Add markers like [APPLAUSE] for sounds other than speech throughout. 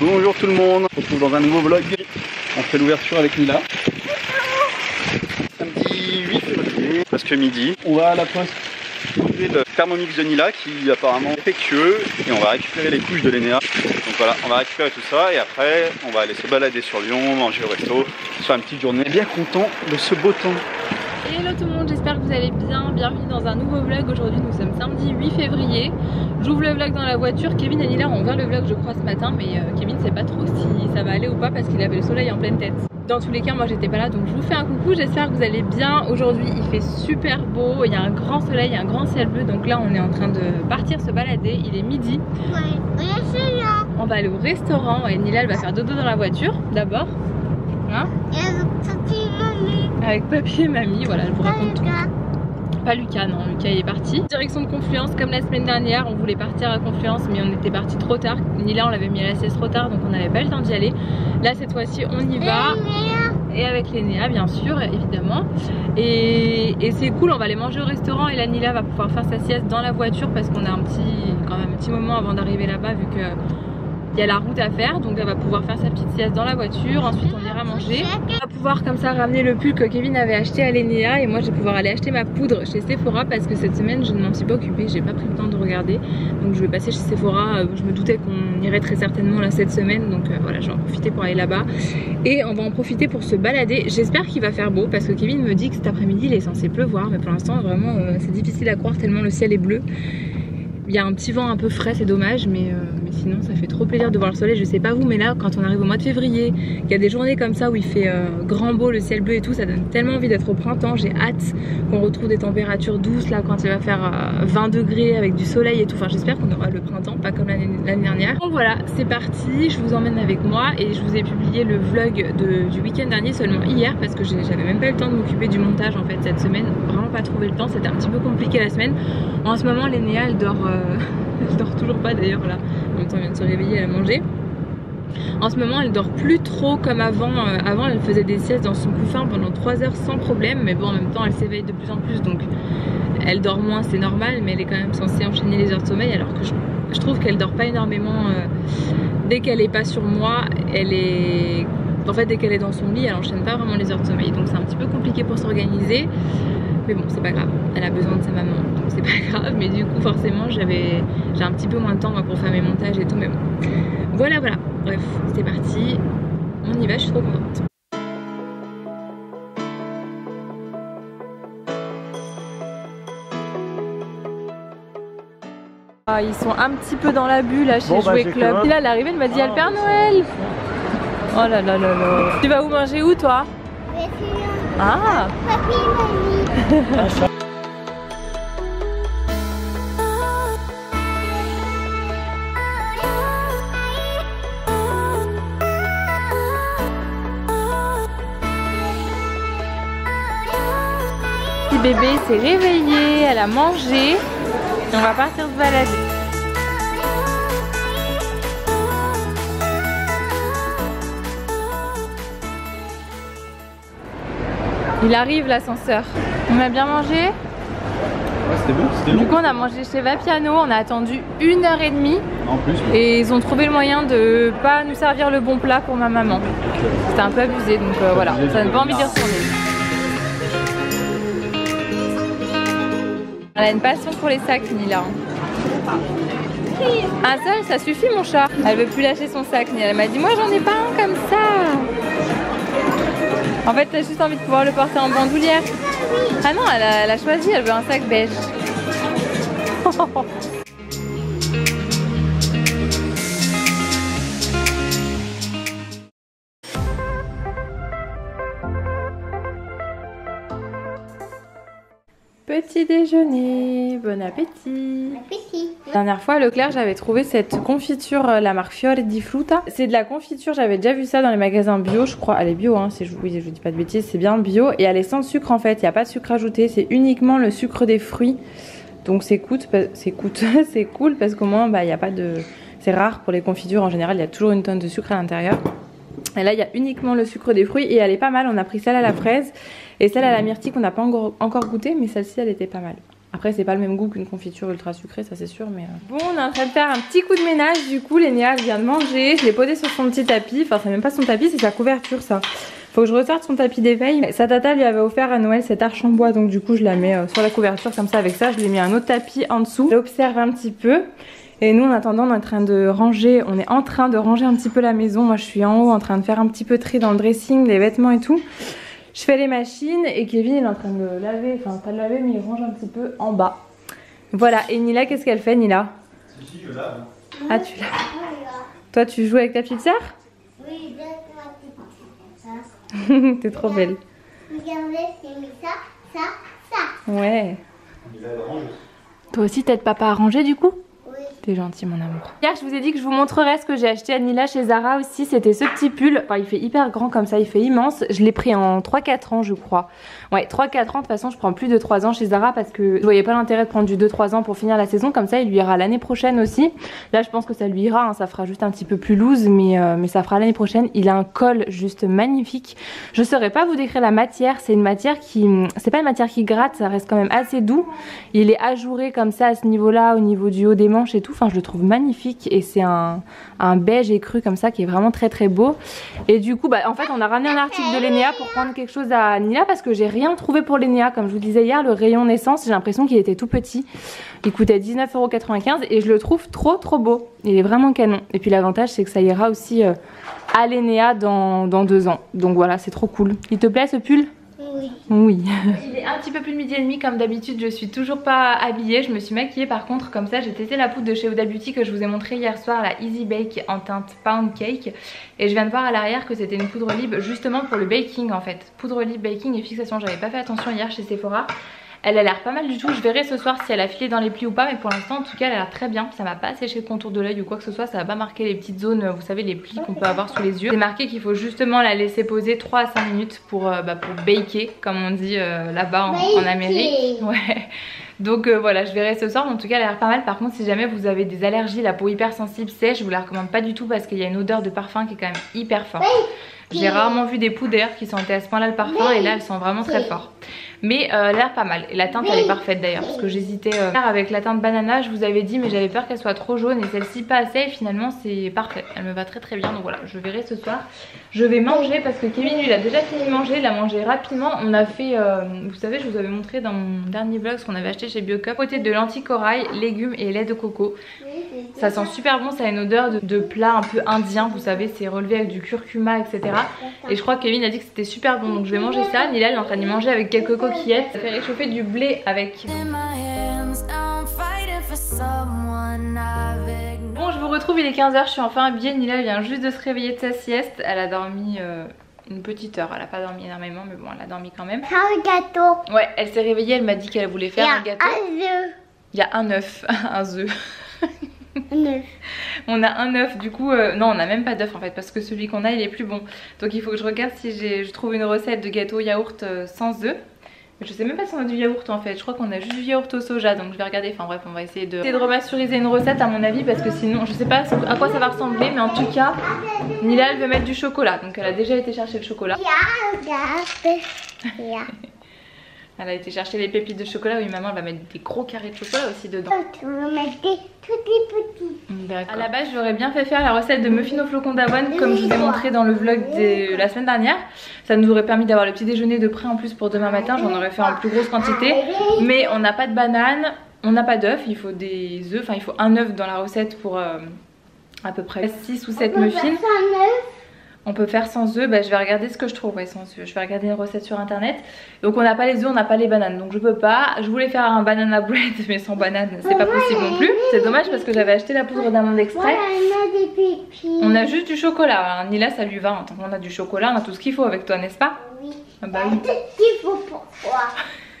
Bonjour tout le monde, on se retrouve dans un nouveau vlog. On fait l'ouverture avec Mila. Samedi 8 février, presque midi. On va à la poste trouver le Thermomix de Nila qui apparemment est défectueux et on va récupérer les couches de l'Enea. Donc voilà, on va récupérer tout ça et après on va aller se balader sur Lyon, manger au resto, faire une petite journée. Bien content de ce beau temps. Le vous allez bien. Bienvenue dans un nouveau vlog. Aujourd'hui nous sommes samedi 8 février. J'ouvre le vlog dans la voiture. Kevin et Nila ont ouvert le vlog je crois ce matin mais euh, Kevin sait pas trop si ça va aller ou pas parce qu'il avait le soleil en pleine tête. Dans tous les cas moi j'étais pas là donc je vous fais un coucou. J'espère que vous allez bien. Aujourd'hui il fait super beau, il y a un grand soleil, un grand ciel bleu donc là on est en train de partir se balader. Il est midi. On va aller au restaurant et Nila elle va faire dodo dans la voiture d'abord. Hein avec papy et mamie, voilà, je vous raconte tout. Pas Lucas, non, Lucas il est parti. Direction de Confluence, comme la semaine dernière, on voulait partir à Confluence, mais on était parti trop tard. Ni là, on l'avait mis à la sieste trop tard, donc on n'avait pas le temps d'y aller. Là, cette fois-ci, on y va. Et avec Lénéa, bien sûr, évidemment. Et, et c'est cool, on va aller manger au restaurant et la Nila va pouvoir faire sa sieste dans la voiture parce qu'on a un petit, quand même un petit moment avant d'arriver là-bas, vu que il y a la route à faire donc elle va pouvoir faire sa petite sieste dans la voiture ensuite on ira manger. On va pouvoir comme ça ramener le pull que Kevin avait acheté à l'Enea et moi je vais pouvoir aller acheter ma poudre chez Sephora parce que cette semaine je ne m'en suis pas occupée j'ai pas pris le temps de regarder. Donc je vais passer chez Sephora je me doutais qu'on irait très certainement là cette semaine donc euh, voilà je vais en profiter pour aller là-bas. Et on va en profiter pour se balader. J'espère qu'il va faire beau parce que Kevin me dit que cet après-midi il est censé pleuvoir mais pour l'instant vraiment euh, c'est difficile à croire tellement le ciel est bleu. Il y a un petit vent un peu frais, c'est dommage, mais, euh, sinon ça fait trop plaisir de voir le soleil. Je sais pas vous, mais là, quand on arrive au mois de février, il y a des journées comme ça où il fait euh, grand beau, le ciel bleu et tout, ça donne tellement envie d'être au printemps. J'ai hâte qu'on retrouve des températures douces là quand il va faire euh, 20 degrés avec du soleil et tout. Enfin, j'espère qu'on aura le printemps, pas comme l'année dernière. Donc voilà, c'est parti. Je vous emmène avec moi et je vous ai publié le vlog du week-end dernier seulement hier parce que j'avais même pas le temps de m'occuper du montage en fait cette semaine. Vraiment pas trouvé le temps, c'était un petit peu compliqué la semaine. En ce moment, Lénéa elle dort elle dort toujours pas d'ailleurs là. En même temps, elle vient de se réveiller, elle a mangé. En ce moment, elle dort plus trop comme avant. Euh, avant, elle faisait des siestes dans son couffin pendant 3 heures sans problème. Mais bon, en même temps, elle s'éveille de plus en plus. Donc, elle dort moins, c'est normal. Mais elle est quand même censée enchaîner les heures de sommeil. Alors que je, trouve qu'elle dort pas énormément. Euh, dès qu'elle est pas sur moi, elle est. En fait, dès qu'elle est dans son lit, elle enchaîne pas vraiment les heures de sommeil. Donc, c'est un petit peu compliqué pour s'organiser. Mais bon, c'est pas grave. Elle a besoin de sa maman, donc c'est [LAUGHS] pas grave. Mais du coup, forcément, j'avais, j'ai un petit peu moins de temps moi, pour faire mes montages et tout. Mais bon, voilà, voilà. Bref, c'est parti. On y va. Je suis trop contente. Ah, ils sont un petit peu dans la bulle là chez bon, Jouet bah, Club. Puis là, elle est arrivée, elle m'a dit ah, le Père Noël. Oh là là là là. Tu vas où manger où toi? Ah Petit bébé s'est réveillé, elle a mangé on va partir se balader. Il arrive l'ascenseur. On a bien mangé Ouais, c'était bon, c'était long. Du coup, on a mangé chez Vapiano, on a attendu une heure et demie. En plus. Et ils ont trouvé le moyen de pas nous servir le bon plat pour ma maman. C'était un peu abusé, donc euh, voilà, ça n'a pas envie d'y retourner. Elle a une passion pour les sacs, Nila. Un seul, ça suffit mon chat. Elle veut plus lâcher son sac, Nila. Elle m'a dit, moi j'en ai pas un comme ça. En fait, t'as juste envie de pouvoir le porter en bandoulière. Ah non, elle a, choisi, elle veut un sac beige. [LAUGHS] Petit déjeuner, bon appétit. Dernière fois à Leclerc, j'avais trouvé cette confiture, euh, la marque Fiore di Frutta. C'est de la confiture, j'avais déjà vu ça dans les magasins bio, je crois. Elle est bio, hein, je, oui, je dis pas de bêtises, c'est bien bio. Et elle est sans sucre en fait, il n'y a pas de sucre ajouté, c'est uniquement le sucre des fruits. Donc c'est cool, [LAUGHS] c'est cool, parce qu'au moins, bah, il n'y a pas de... C'est rare pour les confitures, en général, il y a toujours une tonne de sucre à l'intérieur. Et là, il y a uniquement le sucre des fruits et elle est pas mal. On a pris celle à la fraise et celle à la myrtille qu'on n'a pas encore, encore goûté, mais celle-ci, elle était pas mal. Après c'est pas le même goût qu'une confiture ultra sucrée ça c'est sûr mais... Euh. Bon on est en train de faire un petit coup de ménage du coup Lénéa vient de manger, je l'ai posé sur son petit tapis, enfin c'est même pas son tapis c'est sa couverture ça. Faut que je ressorte son tapis d'éveil. Sa tata lui avait offert à Noël cette arche en bois donc du coup je la mets euh, sur la couverture comme ça avec ça. Je lui ai mis un autre tapis en dessous. J'observe un petit peu. Et nous en attendant on est en train de ranger, on est en train de ranger un petit peu la maison. Moi je suis en haut en train de faire un petit peu tri dans le dressing, les vêtements et tout. Je fais les machines et Kevin est en train de laver, enfin pas de laver mais il range un petit peu en bas. Voilà, et Nila qu'est-ce qu'elle fait Nila? Si, je lave. Ah tu laves Toi tu joues avec ta petite sœur? Oui, avec ma petite sœur. [LAUGHS] T'es trop belle. Regardez, j'ai mis ça, ça, ça. Ouais. Nila elle range. Toi aussi t'aides papa à ranger du coup? Oui. Gentil mon amour. Hier je vous ai dit que je vous montrerai ce que j'ai acheté à Nila chez Zara aussi. C'était ce petit pull. Enfin il fait hyper grand comme ça, il fait immense. Je l'ai pris en 3-4 ans je crois. Ouais 3-4 ans, de toute façon je prends plus de 3 ans chez Zara parce que je voyais pas l'intérêt de prendre du 2-3 ans pour finir la saison. Comme ça il lui ira l'année prochaine aussi. Là je pense que ça lui ira, hein. ça fera juste un petit peu plus loose mais, euh, mais ça fera l'année prochaine. Il a un col juste magnifique. Je saurais pas vous décrire la matière. C'est une matière qui... C'est pas une matière qui gratte, ça reste quand même assez doux. Il est ajouré comme ça à ce niveau là, au niveau du haut des manches et tout. Enfin je le trouve magnifique et c'est un, un beige écru comme ça qui est vraiment très très beau. Et du coup bah en fait on a ramené un article de l'Enea pour prendre quelque chose à Nila parce que j'ai rien trouvé pour l'Enea. Comme je vous disais hier, le rayon naissance, j'ai l'impression qu'il était tout petit. Il coûtait 19,95€ et je le trouve trop trop beau. Il est vraiment canon. Et puis l'avantage c'est que ça ira aussi euh, à l'Enea dans, dans deux ans. Donc voilà, c'est trop cool. Il te plaît ce pull? Oui. oui. Il est un petit peu plus de midi et demi comme d'habitude, je suis toujours pas habillée, je me suis maquillée. Par contre comme ça, j'ai testé la poudre de chez Huda Beauty que je vous ai montré hier soir, la Easy Bake en teinte Pound Cake. Et je viens de voir à l'arrière que c'était une poudre libre justement pour le baking en fait, poudre libre baking et fixation, j'avais pas fait attention hier chez Sephora elle a l'air pas mal du tout, je verrai ce soir si elle a filé dans les plis ou pas mais pour l'instant en tout cas elle a l'air très bien. Ça m'a pas séché le contour de l'œil ou quoi que ce soit, ça va pas marquer les petites zones, vous savez les plis qu'on peut avoir sous les yeux. C'est marqué qu'il faut justement la laisser poser 3 à 5 minutes pour, euh, bah, pour baker comme on dit euh, là-bas en, en, Amérique. [LAUGHS] Ouais. Donc euh, voilà je verrai ce soir. Mais en tout cas elle a l'air pas mal. Par contre si jamais vous avez des allergies la peau hyper sensible sèche je vous la recommande pas du tout parce qu'il y a une odeur de parfum qui est quand même hyper forte. J'ai rarement vu des poudres qui sentaient à ce point là le parfum et là elles sont vraiment très fortes mais euh, elle a l'air pas mal. Et la teinte elle est parfaite d'ailleurs. Parce que j'hésitais euh, avec la teinte banana je vous avais dit mais j'avais peur qu'elle soit trop jaune et celle-ci pas assez. Et finalement c'est parfait. Elle me va très très bien. Donc voilà je verrai ce soir. Je vais manger parce que Kevin lui il a déjà fini de manger. Il a mangé rapidement. On a fait euh, vous savez je vous avais montré dans mon dernier vlog ce qu'on avait acheté chez Biocup côté de lentilles corail légumes et lait de coco ça sent super bon ça a une odeur de, de plat un peu indien vous savez c'est relevé avec du curcuma etc et je crois que Kevin a dit que c'était super bon donc je vais manger ça. Nila elle est en train d'y manger avec quelques coquillettes. Ça fait réchauffer du blé avec. Bon je vous retrouve il est 15h je suis enfin habillée. Nila vient juste de se réveiller de sa sieste. Elle a dormi euh, une petite heure. Elle a pas dormi énormément mais bon elle a dormi quand même. Un gâteau. Ouais elle s'est réveillée elle m'a dit qu'elle voulait faire un gâteau. un œuf. Il y a un œuf, [LAUGHS] un œuf Un œuf. [LAUGHS] On a un œuf du coup euh, non on a même pas d'œuf en fait parce que celui qu'on a il est plus bon. Donc il faut que je regarde si je trouve une recette de gâteau yaourt euh, sans œuf mais je sais même pas si on a du yaourt en fait, je crois qu'on a juste du yaourt au soja donc je vais regarder, enfin bref on va essayer de, essayer de remasteriser une recette à mon avis parce que sinon je sais pas à quoi ça va ressembler mais en tout cas Nila elle veut mettre du chocolat. Donc elle a déjà été chercher le chocolat. [LAUGHS] Elle a été chercher les pépites de chocolat. Oui, maman, elle va mettre des gros carrés de chocolat aussi dedans. Tu vas mettre des petits petits. À la base, j'aurais bien fait faire la recette de muffins au flocon d'avoine comme je vous ai montré dans le vlog de la semaine dernière. Ça nous aurait permis d'avoir le petit déjeuner de près en plus pour demain matin. J'en aurais fait en plus grosse quantité. Mais on n'a pas de banane, on n'a pas d'œufs. Il faut des œufs. Enfin, il faut un œuf dans la recette pour euh, à peu près 6 ou 7 muffins. On peut faire sans œufs, bah, je vais regarder ce que je trouve ouais, sans œufs. Je vais regarder une recette sur internet. Donc on n'a pas les œufs, on n'a pas les bananes, donc je peux pas. Je voulais faire un banana bread [LAUGHS] mais sans banane, c'est pas possible non plus. C'est dommage parce que j'avais acheté la poudre d'amande extrait. On a juste du chocolat, alors, Nila ça lui va, hein. tant qu'on a du chocolat, on a tout ce qu'il faut avec toi, n'est-ce pas? Oui. Ah bah oui. Tout ce qu'il faut pour toi.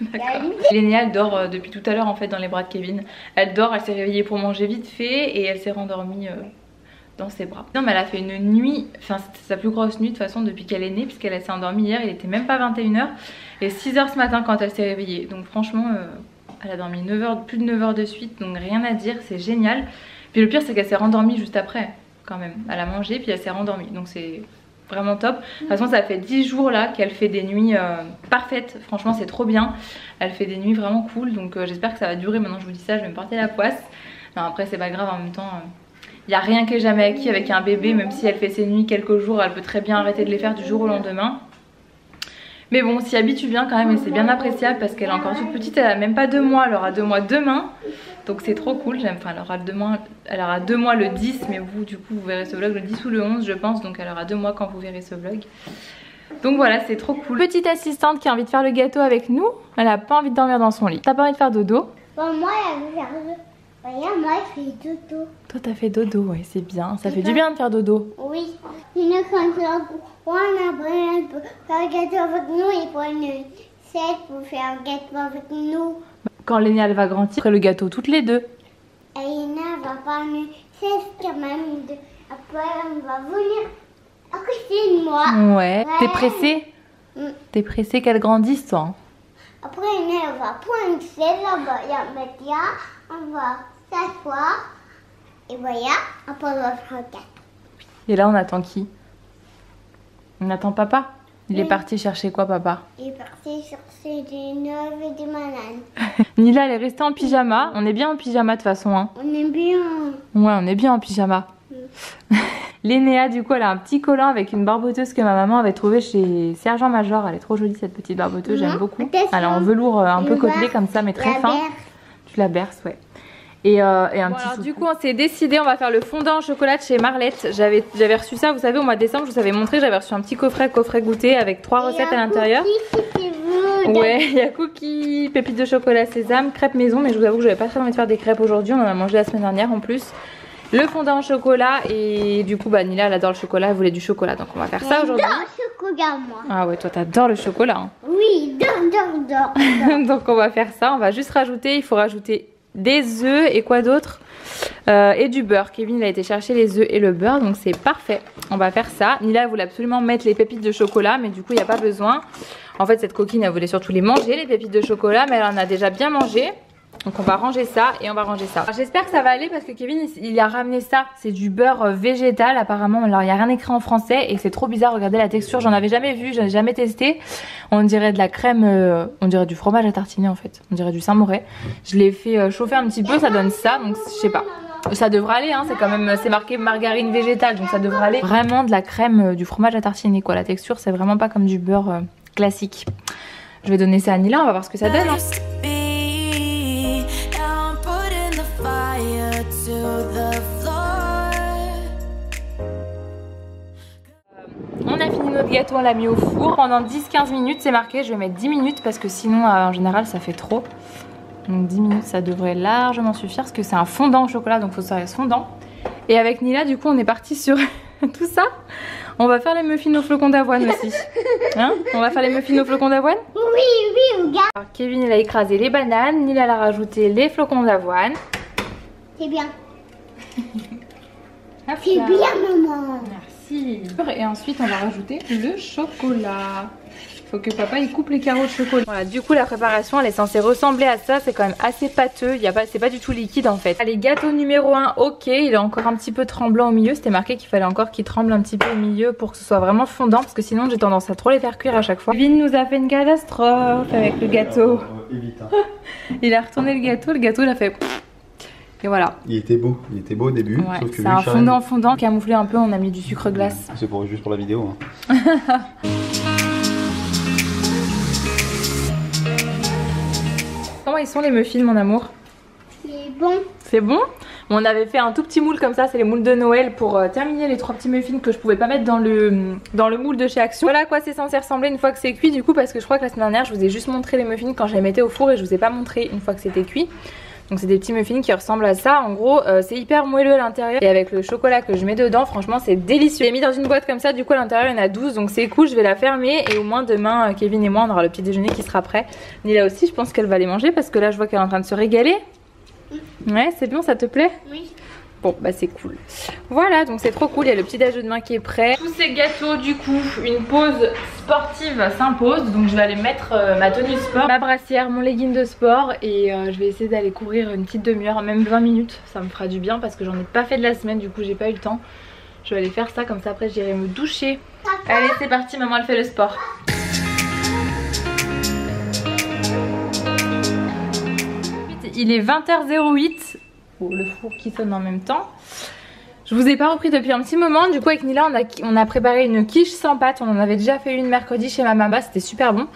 [LAUGHS] D'accord. Lénia elle dort euh, depuis tout à l'heure en fait dans les bras de Kevin. Elle dort, elle s'est réveillée pour manger vite fait et elle s'est rendormie euh, dans ses bras. Non mais elle a fait une nuit, enfin c'était sa plus grosse nuit de toute façon depuis qu'elle est née puisqu'elle s'est endormie hier, il était même pas 21h et 6h ce matin quand elle s'est réveillée. Donc franchement euh, elle a dormi 9 heures, plus de 9 heures de suite donc rien à dire, c'est génial. Puis le pire c'est qu'elle s'est rendormie juste après quand même. Elle a mangé puis elle s'est rendormie donc c'est vraiment top. De toute façon ça fait 10 jours là qu'elle fait des nuits euh, parfaites, franchement c'est trop bien. Elle fait des nuits vraiment cool donc euh, j'espère que ça va durer, maintenant je vous dis ça je vais me porter la poisse. Non après c'est pas grave en même temps, il n'y a rien qui est jamais acquis avec un bébé, même si elle fait ses nuits quelques jours, elle peut très bien arrêter de les faire du jour au lendemain. Mais bon, s'y habitue bien quand même et c'est bien appréciable parce qu'elle est encore toute petite, elle a même pas deux mois, elle aura deux mois demain. Donc c'est trop cool, enfin elle aura, deux mois, elle aura deux mois le 10 mais vous du coup vous verrez ce vlog le 10 ou le 11 je pense donc elle aura deux mois quand vous verrez ce vlog. Donc voilà c'est trop cool. Petite assistante qui a envie de faire le gâteau avec nous, elle a pas envie de dormir dans son lit. T'as pas envie de faire dodo? Bon moi elle faire Regarde, moi je fais dodo. Toi t'as fait dodo, ouais c'est bien, ça fait du bien de faire dodo. Oui, une quand on a pour faire le gâteau avec nous, il prend une set pour faire le gâteau avec nous. Quand Lénia elle va grandir, on le gâteau toutes les deux. Et Lénia va pas nous quand même. De... Après on va venir à côté de moi. Ouais. T'es pressée mm. T'es pressée qu'elle grandisse toi hein? Après Lénia va prendre celle là-bas, il y a mettre là, on va s'asseoir. Et voilà, on le gâteau. Et là on attend qui? On attend papa? Il est parti chercher quoi, papa? Il est parti chercher des noix et des bananes. [LAUGHS] Nila, elle est restée en pyjama. On est bien en pyjama de toute façon. Hein. On est bien. Ouais, on est bien en pyjama. Mm. [LAUGHS] Lénéa, du coup, elle a un petit collant avec une barboteuse que ma maman avait trouvée chez Sergent Major. Elle est trop jolie, cette petite barboteuse, j'aime beaucoup. Elle est en velours euh, un peu côtelé comme ça, mais très fin. Tu la berces, ouais. Et, euh, un petit alors, du coup on s'est décidé on va faire le fondant au chocolat de chez Marlette J'avais reçu ça vous savez au mois de décembre je vous avais montré j'avais reçu un petit coffret coffret goûter avec trois recettes à l'intérieur Ouais il y a cookies, pépites de chocolat sésame, crêpes maison mais je vous avoue que j'avais pas très envie de faire des crêpes aujourd'hui On en a mangé la semaine dernière en plus le fondant au chocolat et du coup bah Nila elle adore le chocolat, elle voulait du chocolat donc on va faire ça aujourd'hui. chocolat moi. Ah ouais toi t'adores le chocolat. Hein. Oui, dors, dors, [LAUGHS] donc on va faire ça, on va juste rajouter, il faut rajouter des œufs et quoi d'autre euh, et du beurre. Kevin il a été chercher les œufs et le beurre donc c'est parfait. On va faire ça. Nila voulait absolument mettre les pépites de chocolat mais du coup il n'y a pas besoin. En fait cette coquine elle voulait surtout les manger les pépites de chocolat mais elle en a déjà bien mangé. Donc on va ranger ça et on va ranger ça. J'espère que ça va aller parce que Kevin il a ramené ça. C'est du beurre euh, végétal apparemment. Alors il n'y a rien écrit en français et c'est trop bizarre. Regardez la texture, j'en avais jamais vu, j'en ai jamais testé. On dirait de la crème, euh, on dirait du fromage à tartiner en fait. On dirait du Saint-Moret. Je l'ai fait euh, chauffer un petit peu, ça donne ça. Donc je sais pas. Ça devrait aller, hein, c'est quand même, c'est marqué margarine végétale, donc ça devrait aller. Vraiment de la crème, du fromage à tartiner quoi. La texture c'est vraiment pas comme du beurre classique. Je vais donner ça à Nila, on va voir ce que ça donne. Hein. Notre gâteau, on l'a mis au four pendant 10-15 minutes, c'est marqué, je vais mettre 10 minutes parce que sinon euh, en général ça fait trop. Donc 10 minutes ça devrait largement suffire parce que c'est un fondant au chocolat donc faut que ça reste fondant. Et avec Nila du coup on est parti sur [LAUGHS] tout ça. On va faire les muffins au flocons d'avoine aussi. Hein? On va faire les muffins au flocons d'avoine? Oui, oui, regarde. Alors Kevin il a écrasé les bananes, Nila a rajouté les flocons d'avoine. C'est bien. C'est bien maman. Et ensuite on va rajouter le chocolat. Faut que papa il coupe les carreaux de chocolat. Voilà, du coup la préparation elle est censée ressembler à ça. C'est quand même assez pâteux. Il y a pas, c'est pas du tout liquide en fait. Allez, gâteau numéro 1, ok. Il est encore un petit peu tremblant au milieu. C'était marqué qu'il fallait encore qu'il tremble un petit peu au milieu pour que ce soit vraiment fondant. Parce que sinon j'ai tendance à trop les faire cuire à chaque fois. Vin nous a fait une catastrophe avec le gâteau. Hein. [LAUGHS] il a retourné le gâteau. Le gâteau il a fait et voilà. Il était beau, il était beau au début. c'est un fondant fondant camouflé un peu, on a mis du sucre glace. C'est pour, juste pour la vidéo. Hein. [LAUGHS] Comment ils sont les muffins mon amour? C'est bon. C'est bon? On avait fait un tout petit moule comme ça, c'est les moules de Noël pour euh, terminer les trois petits muffins que je pouvais pas mettre dans le, dans le moule de chez Action. Voilà à quoi c'est censé ressembler une fois que c'est cuit du coup parce que je crois que la semaine dernière je vous ai juste montré les muffins quand je les mettais au four et je vous ai pas montré une fois que c'était cuit. Donc c'est des petits muffins qui ressemblent à ça. En gros, euh, c'est hyper moelleux à l'intérieur. Et avec le chocolat que je mets dedans, franchement, c'est délicieux. J'ai mis dans une boîte comme ça, du coup à l'intérieur il y en a 12. Donc c'est cool, je vais la fermer. Et au moins demain, euh, Kevin et moi, on aura le petit déjeuner qui sera prêt. Nila aussi, je pense qu'elle va les manger parce que là, je vois qu'elle est en train de se régaler. Ouais, c'est bon, ça te plaît? Oui. Bon bah c'est cool. Voilà donc c'est trop cool, il y a le petit déjeuner demain qui est prêt. Tous ces gâteaux du coup, une pause sportive s'impose. Donc je vais aller mettre euh, ma tenue sport, ma brassière, mon legging de sport et euh, je vais essayer d'aller courir une petite demi-heure, même 20 minutes. Ça me fera du bien parce que j'en ai pas fait de la semaine, du coup j'ai pas eu le temps. Je vais aller faire ça comme ça après j'irai me doucher Allez c'est parti maman elle fait le sport Il est 20h08 le four qui sonne en même temps. Je vous ai pas repris depuis un petit moment, du coup avec Nila on a, préparé une quiche sans pâte, on en avait déjà fait une mercredi chez ma maman, c'était super bon.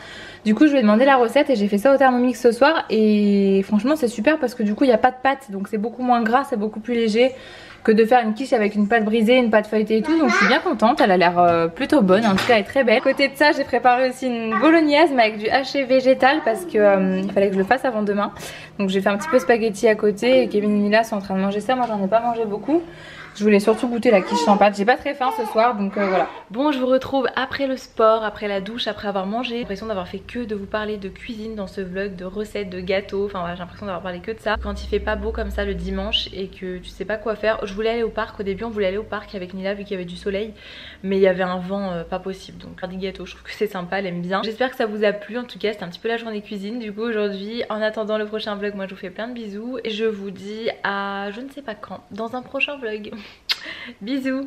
Du coup je lui ai demandé la recette et j'ai fait ça au Thermomix ce soir. Et franchement c'est super parce que du coup il n'y a pas de pâte. Donc c'est beaucoup moins gras, c'est beaucoup plus léger que de faire une quiche avec une pâte brisée, une pâte feuilletée et tout donc je suis bien contente, elle a l'air euh, plutôt bonne, en tout cas elle est très belle. côté de ça j'ai préparé aussi une bolognaise mais avec du haché végétal parce que euh, il fallait que je le fasse avant demain. Donc j'ai fait un petit peu spaghetti à côté et Kevin et Nila sont en train de manger ça, moi j'en ai pas mangé beaucoup. Je voulais surtout goûter la quiche sans pâte. J'ai pas très faim ce soir donc euh, voilà. Bon je vous retrouve après le sport, après la douche, après avoir mangé. J'ai l'impression d'avoir fait que de vous parler de cuisine dans ce vlog, de recettes, de gâteaux. Enfin voilà j'ai l'impression d'avoir parlé que de ça. Quand il fait pas beau comme ça le dimanche et que tu sais pas quoi faire. Je voulais aller au parc. Au début on voulait aller au parc avec Nila vu qu'il y avait du soleil. Mais il y avait un vent euh, pas possible. Donc faire des gâteaux je trouve que c'est sympa, elle aime bien. J'espère que ça vous a plu en tout cas. C'était un petit peu la journée cuisine. Du coup aujourd'hui en attendant le prochain vlog moi je vous fais plein de bisous. Et je vous dis à je ne sais pas quand dans un prochain vlog. Bisous